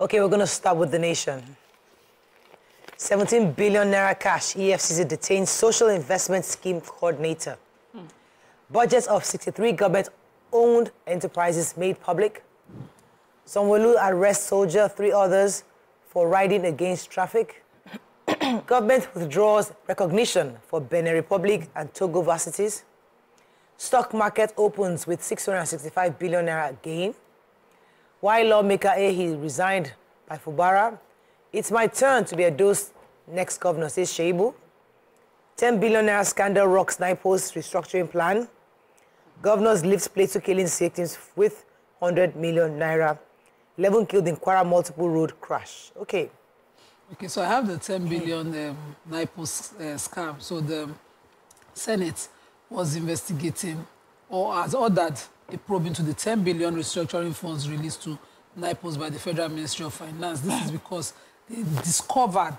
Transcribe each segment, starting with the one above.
Okay, we're going to start with the nation. 17 billion naira cash, EFCC detained social investment scheme coordinator. Budgets of 63 government-owned enterprises made public. Sanwo-Olu arrests soldier, three others for riding against traffic. Government withdraws recognition for Benin Republic and Togo varsities. Stock market opens with 665 billion naira gain. Why lawmaker Ehi resigned by Fubara. It's my turn to be Edo's next governor, says Shaibu. 10 billion naira scandal rocks NIPOST's restructuring plan. Governors lift Plateau killing victims with 100 million naira. 11 killed in Kwara multiple road crash. Okay. Okay, so I have the 10 billion um, NIPOST uh, scam. So the Senate was investigating or has ordered a probe into the 10 billion restructuring funds released to NIPOST by the Federal Ministry of Finance. This is because they discovered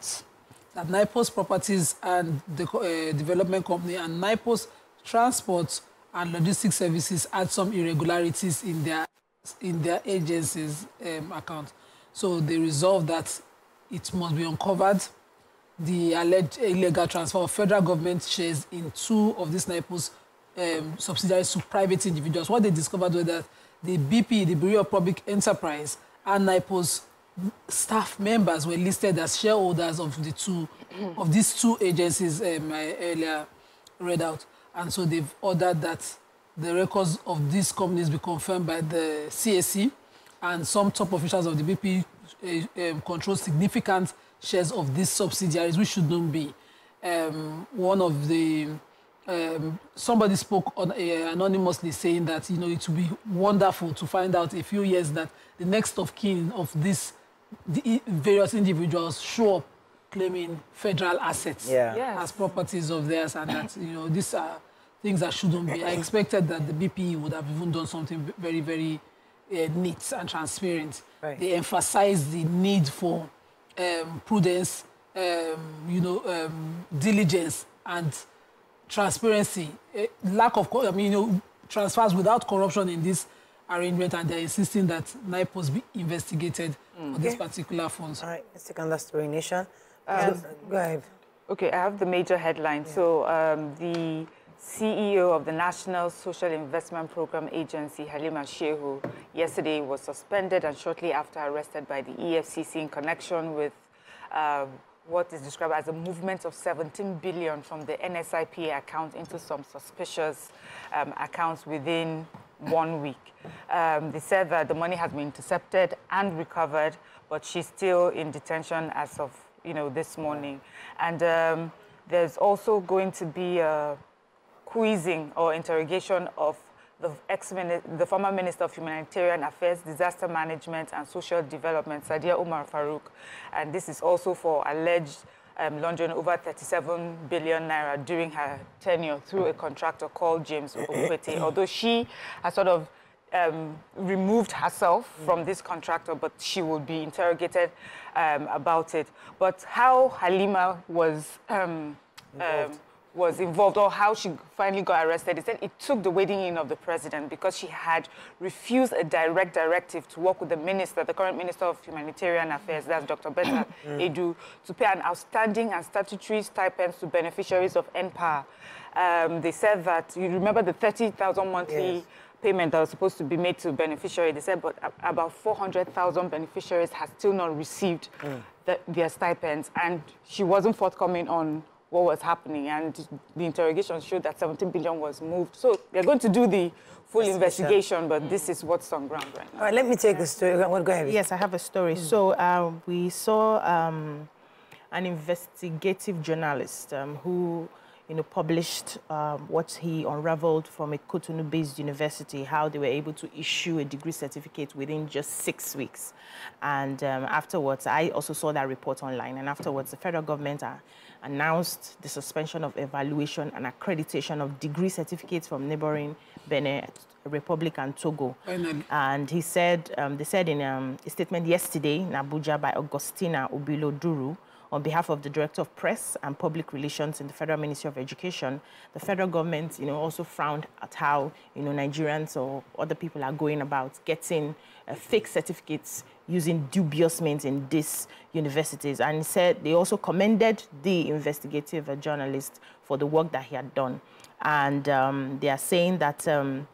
that NIPOST Properties and the uh, Development Company and NIPOST Transport and Logistics Services had some irregularities in their in their agencies' um, account. So they resolved that it must be uncovered the alleged illegal transfer of federal government shares in two of these NIPOST um, subsidiaries to private individuals. What they discovered was that the BPE, the Bureau of Public Enterprise, and NIPOST staff members were listed as shareholders of the two of these two agencies um, I earlier read out. And so they've ordered that the records of these companies be confirmed by the CAC and some top officials of the BPE uh, um, control significant shares of these subsidiaries, which should not be. Um, one of the um, somebody spoke on, uh, anonymously saying that you know it would be wonderful to find out a few years that the next of kin of these the various individuals show up claiming federal assets Yeah. Yes. as properties of theirs, and that you know these are things that shouldn't be. I expected that the BPE would have even done something very, very uh, neat and transparent. Right. They emphasize the need for um, prudence, um, you know, um, diligence, and transparency. Eh, lack of, co- I mean, you know, transfers without corruption in this arrangement, and they're insisting that NIPOST be investigated on this particular funds. All right, let's take another story, nation. So- go ahead. Okay, I have the major headline. So um, the CEO of the National Social Investment Program Agency, Halima Shehu, yesterday was suspended and shortly after arrested by the EFCC in connection with um, what is described as a movement of 17 billion from the NSIP account into some suspicious um, accounts within one week. Um, they said that the money has been intercepted and recovered, but she's still in detention as of you know this morning. And um, there's also going to be a quizzing or interrogation of the ex the former Minister of Humanitarian Affairs, Disaster Management and Social Development, Sadiya Umar Farouq. And this is also for alleged um, laundering over 37 billion naira during her tenure through a contractor called James Okwete. Although she has sort of um, removed herself from this contractor, but she will be interrogated um, about it. But how Halima was um, um, was involved or how she finally got arrested. He said it took the wading in of the president because she had refused a direct directive to work with the minister, the current minister of humanitarian affairs, that's Dr. Betta Edu, to pay an outstanding and statutory stipends to beneficiaries of N-Power. Um, they said that, you remember the 30,000 monthly Yes. payment that was supposed to be made to beneficiaries, They said, but about 400,000 beneficiaries have still not received the, their stipends, and she wasn't forthcoming on what was happening. And the interrogation showed that 17 billion was moved. So they're going to do the full investigation, but this is what's on ground right now. All right, let me take the story. Go go ahead. Yes, I have a story. So um, we saw um, an investigative journalist um, who, you know, published um, what he unraveled from a Cotonou-based university, how they were able to issue a degree certificate within just six weeks. And um, afterwards, I also saw that report online. And afterwards, the federal government uh, announced the suspension of evaluation and accreditation of degree certificates from neighboring Benin Republic and Togo. And he said, um, they said in um, a statement yesterday in Abuja by Augustina Obilor-Duru, on behalf of the Director of Press and Public Relations in the Federal Ministry of Education, the federal government, you know, also frowned at how, you know, Nigerians or other people are going about getting uh, fake certificates using dubious means in these universities. And said they also commended the investigative journalist for the work that he had done. And um, they are saying that, um,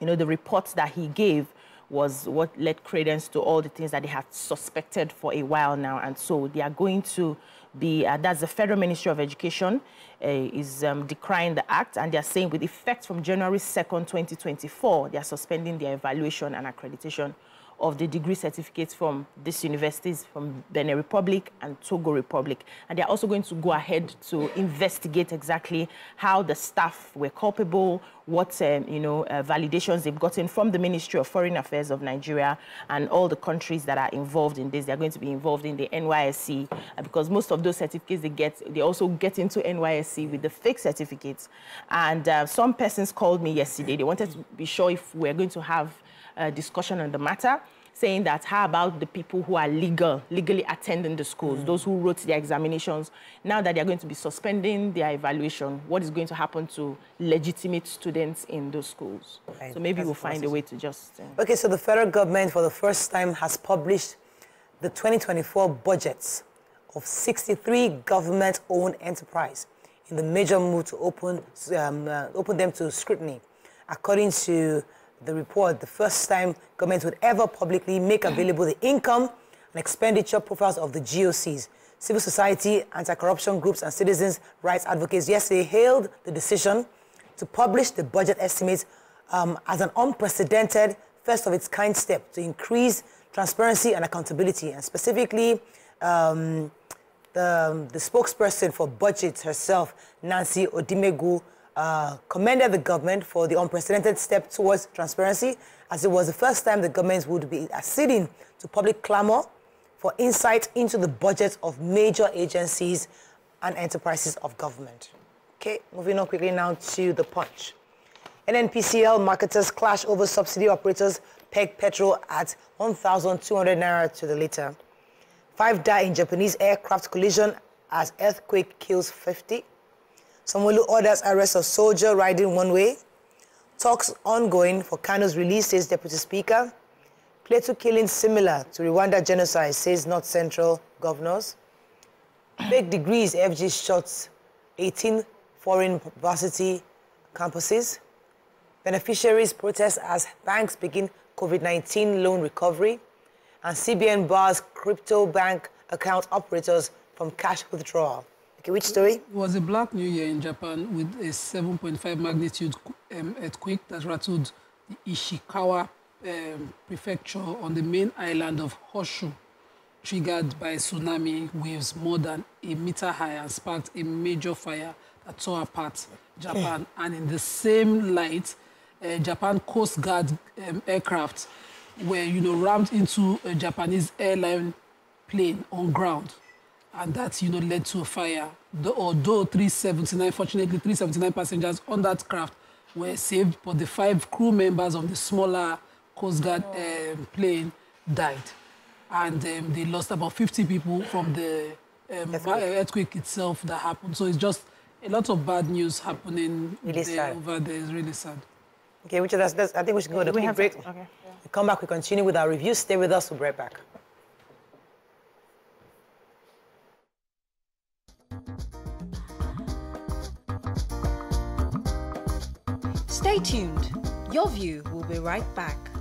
you know, the reports that he gave was what led credence to all the things that they had suspected for a while now. And so they are going to be, uh, that's the Federal Ministry of Education, uh, is um, decrying the act. And they're saying with effect from January 2nd, 2024, they are suspending their evaluation and accreditation of the degree certificates from these universities from Benin Republic and Togo Republic. And they're also going to go ahead to investigate exactly how the staff were culpable, what um, you know uh, validations they've gotten from the Ministry of Foreign Affairs of Nigeria and all the countries that are involved in this. They're going to be involved in the NYSC uh, because most of those certificates they get, they also get into NYSC with the fake certificates. And uh, some persons called me yesterday. They wanted to be sure if we're going to have a discussion on the matter saying that how about the people who are legal, legally attending the schools, mm. those who wrote their examinations, now that they're going to be suspending their evaluation, what is going to happen to legitimate students in those schools? Right. So maybe That's we'll find a way to just... Uh... Okay, so the federal government for the first time has published the 2024 budgets of 63 government-owned enterprise in the major move to open, um, uh, open them to scrutiny. According to the report, the first time government would ever publicly make available the income and expenditure profiles of the GOCs. Civil society, anti-corruption groups, and citizens' rights advocates yesterday hailed the decision to publish the budget estimates um, as an unprecedented, first-of-its-kind step to increase transparency and accountability. And specifically, um, the, um, the spokesperson for budget herself, Nancy Odimegwu, uh, commended the government for the unprecedented step towards transparency, as it was the first time the government would be acceding to public clamor for insight into the budgets of major agencies and enterprises of government. Okay, moving on quickly now to the punch. NNPCL marketers clash over subsidy operators peg petrol at 1,200 naira to the liter. Five die in Japanese aircraft collision as earthquake kills 50. Sanwo-Olu orders arrest of soldier riding one way. Talks ongoing for Kanu's release, says Deputy Speaker. Plateau killing similar to Rwanda genocide, says North Central governors. Fake degrees, FG shots 18 foreign varsity campuses. Beneficiaries protest as banks begin COVID-19 loan recovery. And CBN bars crypto bank account operators from cash withdrawal. Okay, which story? It was a Black New Year in Japan with a 7.5 magnitude um, earthquake that rattled the Ishikawa um, prefecture on the main island of Honshu, triggered by tsunami waves more than a meter high and sparked a major fire that tore apart Japan. and in the same light, uh, Japan Coast Guard um, aircraft were, you know, rammed into a Japanese airline plane on ground and that you know led to a fire. The, although 379, fortunately, 379 passengers on that craft were saved, but the five crew members of the smaller Coast Guard um, plane died, and um, they lost about 50 people from the um, earthquake. earthquake. itself that happened. So it's just a lot of bad news happening really there, over there. It's really sad. Okay, which that's, that's, I think we should go to a quick break. Okay. Yeah. We come back, we continue with our review. Stay with us, we'll be right back. Stay tuned. Your view will be right back.